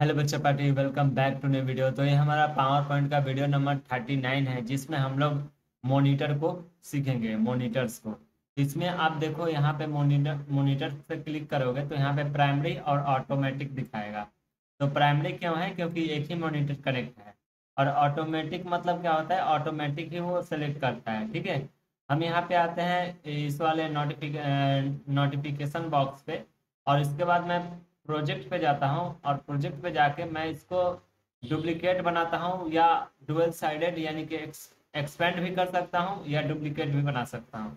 Hello बच्चा, party welcome back to new video तो ये हमारा पावर पॉइंट का वीडियो नंबर थर्टी नाइन है, जिसमें हम लोग मोनीटर को सीखेंगे मोनीटर्स को। इसमें आप देखो, यहाँ पे मोनीटर मोनीटर पे क्लिक करोगे तो यहाँ पे प्राइमरी और ऑटोमेटिक दिखाएगा। तो प्राइमरी क्यों है? क्योंकि एक ही मोनीटर कनेक्ट है। और ऑटोमेटिक मतलब क्या होता है? ऑटोमेटिक ही वो सेलेक्ट करता है, ठीक है? हम यहाँ पे आते हैं, इस वाले नोटिफिक नोटिफिकेशन बॉक्स पे, और इसके बाद मैं प्रोजेक्ट पे जाता हूँ और प्रोजेक्ट पे जाके मैं इसको डुप्लीकेट बनाता हूँ या डुअल साइडेड यानी कि एक्सपेंड भी कर सकता हूँ या डुप्लीकेट भी बना सकता हूँ।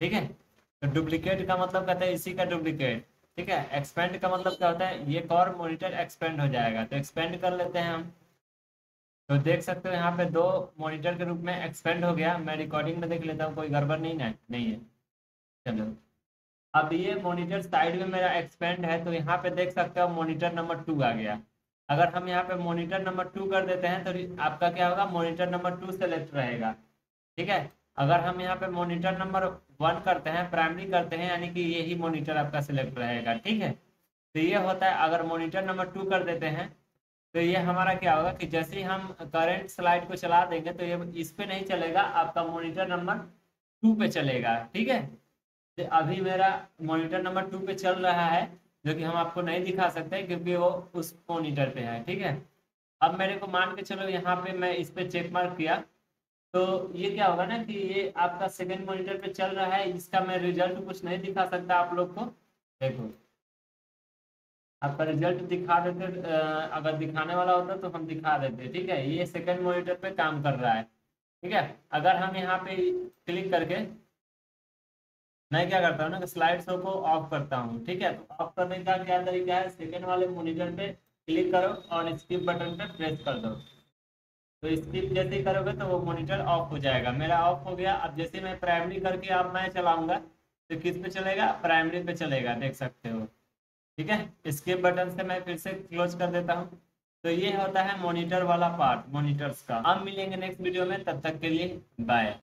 ठीक है? तो डुप्लीकेट का मतलब कहते हैं इसी का डुप्लीकेट। ठीक है? एक्सपेंड का मतलब क्या होता है? ये और मोनिटर एक्सपेंड हो जाएगा। तो एक्सपेंड कर लेते हैं हम। तो देख सकते हो यहाँ पे दो मॉनिटर के रूप में एक्सपेंड हो गया। मैं रिकॉर्डिंग में देख लेता हूँ, कोई गड़बड़ नहीं ना नहीं है। चलो। अब ये मॉनिटर साइड में मेरा एक्सपेंड है तो यहाँ पे देख सकते हो मॉनिटर नंबर टू आ गया। अगर हम यहाँ पे मॉनिटर नंबर टू कर देते हैं तो आपका क्या होगा? मॉनिटर नंबर टू सेलेक्ट रहेगा। ठीक है? अगर हम यहाँ पे मॉनिटर नंबर वन करते हैं प्राइमरी करते हैं, यानी कि यही मॉनिटर आपका सिलेक्ट रहेगा। ठीक है? तो ये होता है, अगर मॉनिटर नंबर टू कर देते हैं तो ये हमारा क्या होगा कि जैसे ही हम करंट स्लाइड को चला देंगे तो ये इस पे नहीं चलेगा, आपका मॉनिटर नंबर टू पे चलेगा। ठीक है? अभी मेरा मॉनिटर नंबर टू पे चल रहा है, जो कि हम आपको नहीं दिखा सकते क्योंकि वो उस मॉनिटर पे है, ठीक है? अब मेरे को मान के चलो यहाँ पे मैं इस पे चेक मार्क किया। तो ये क्या होगा ना कि ये आपका सेकेंड मॉनिटर पे चल रहा है, इसका मैं रिज़ल्ट कुछ नहीं दिखा सकता आप लोग को। देखो। आपका रिज़ल्ट दिखा देते अगर दिखाने वाला होता तो हम दिखा देते, ठीक है? ये सेकेंड मॉनिटर पे काम कर रहा है, ठीक है? अगर हम यहाँ पे क्लिक करके मैं क्या करता हूँ ना स्लाइड शो को ऑफ़ करता हूँ, ठीक है? तो ऑफ़ करने का क्या तरीका है? सेकेंड वाले मोनिटर पे क्लिक करो और स्किप बटन पे प्रेस कर दो। तो स्किप जैसे ही करोगे तो वो मोनिटर ऑफ़ हो जाएगा। मेरा ऑफ़ हो गया। अब जैसे मैं प्राइमरी करके अब मैं चलाऊँगा तो किस पे चलेगा? प्राइमरी पे चलेगा, देख सकते हो। ठीक है? स्किप बटन से मैं फिर से क्लोज कर देता हूँ। तो ये होता है मोनिटर वाला पार्ट मोनिटर्स का। हम मिलेंगे नेक्स्ट वीडियो में, तब तक के लिए बाय